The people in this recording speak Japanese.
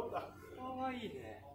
かわいいね。